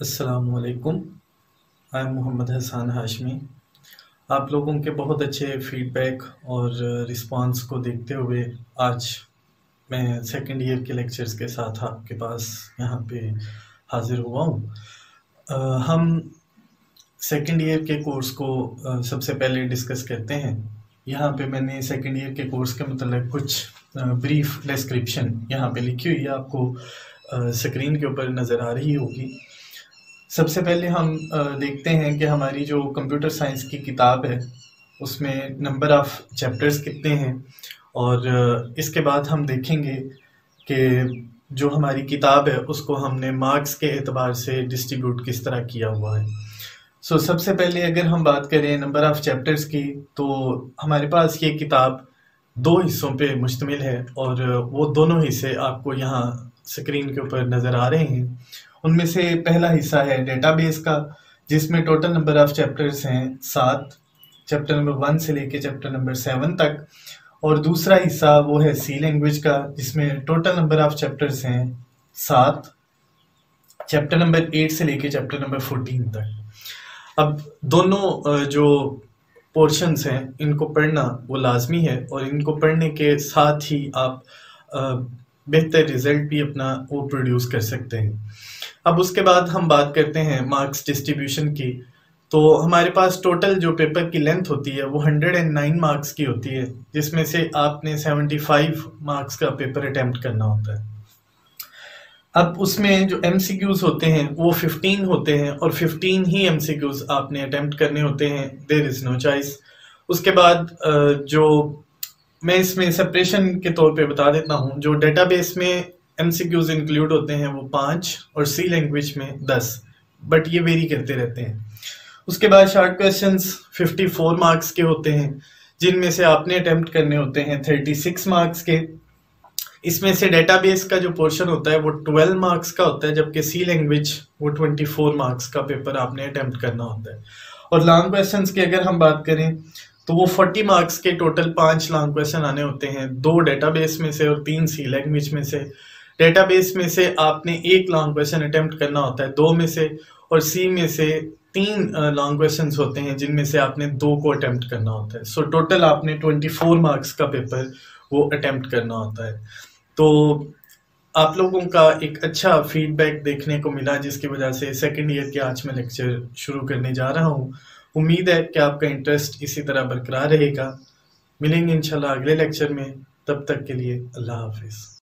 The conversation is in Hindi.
असलकुम आई मोहम्मद हसान हाशमी आप लोगों के बहुत अच्छे फीडबैक और रिस्पांस को देखते हुए आज मैं सेकेंड ईयर के लेक्चर्स के साथ आपके पास यहाँ पे हाज़िर हुआ हूँ। हम सेकेंड ईयर के कोर्स को आ, सबसे पहले डिस्कस करते हैं। यहाँ पे मैंने सेकेंड ईयर के कोर्स के मतलब कुछ ब्रीफ डिस्क्रिप्शन यहाँ पे लिखी हुई है। आपको स्क्रीन के ऊपर नज़र आ रही होगी। सबसे पहले हम देखते हैं कि हमारी जो कंप्यूटर साइंस की किताब है उसमें नंबर ऑफ़ चैप्टर्स कितने हैं और इसके बाद हम देखेंगे कि जो हमारी किताब है उसको हमने मार्क्स के एतबार से डिस्ट्रीब्यूट किस तरह किया हुआ है। सो so, सबसे पहले अगर हम बात करें नंबर ऑफ़ चैप्टर्स की तो हमारे पास ये किताब दो हिस्सों पे मुश्तमिल है और वो दोनों हिस्से आपको यहाँ स्क्रीन के ऊपर नज़र आ रहे हैं। उनमें से पहला हिस्सा है डेटाबेस का, जिसमें टोटल नंबर ऑफ़ चैप्टर्स हैं सात चैप्टर नंबर वन से लेके चैप्टर नंबर सेवन तक। और दूसरा हिस्सा वो है सी लैंग्वेज का, जिसमें टोटल नंबर ऑफ़ चैप्टर्स हैं सात चैप्टर नंबर एट से लेके चैप्टर नंबर फोर्टीन तक। अब दोनों जो पोर्शंस हैं, इनको पढ़ना वो लाजमी है, और इनको पढ़ने के साथ ही आप बेहतर रिज़ल्ट भी अपना वो प्रोड्यूस कर सकते हैं। अब उसके बाद हम बात करते हैं मार्क्स डिस्ट्रीब्यूशन की। तो हमारे पास टोटल जो पेपर की लेंथ होती है, वो 109 मार्क्स की होती है, जिसमें से आपने 75 मार्क्स का पेपर अटैम्प्ट करना होता है। अब उसमें जो एम होते हैं, वो 15 होते हैं और 15 ही एम आपने अटैम्प्ट करने होते हैं देर इज़ नो चॉइस उसके बाद जो मैं इसमें सेपरेशन के तौर पे बता देता हूँ। जो डेटाबेस में एम इंक्लूड होते हैं, वो पाँच और सी लैंग्वेज में दस। बट ये वेरी करते रहते हैं। उसके बाद short question fifty four marks के होते हैं। जिनमें से आपने अटेम्प्ट करने होते हैं थर्टी सिक्स मार्क्स के। इसमें से डेटाबेस का जो पोर्शन होता है, वो ट्वेल्व मार्क्स का होता है, जबकि सी लैंग्वेज वो ट्वेंटी फोर मार्क्स का पेपर आपने अटेम्प्ट करना होता है। और लॉन्ग क्वेश्चन की अगर हम बात करें तो वो फोर्टी मार्क्स के टोटल पाँच लॉन्ग क्वेश्चन आने होते हैं। दो डेटाबेस में से और तीन सी लैंग्वेज में से। डेटाबेस में से आपने एक लॉन्ग क्वेश्चन अटेम्प्ट करना होता है दो में से और सी में से तीन लॉन्ग क्वेश्चन होते हैं जिनमें से आपने दो को अटेम्प्ट करना होता है। सो so, टोटल आपने ट्वेंटी फोर मार्क्स का पेपर वो अटेम्प्ट करना होता है। तो आप लोगों का एक अच्छा फीडबैक देखने को मिला जिसकी वजह से सेकेंड ईयर के आज मैं लेक्चर शुरू करने जा रहा हूँ। उम्मीद है कि आपका इंटरेस्ट इसी तरह बरकरार रहेगा। मिलेंगे इंशाल्लाह अगले लेक्चर में। तब तक के लिए अल्लाह हाफिज़।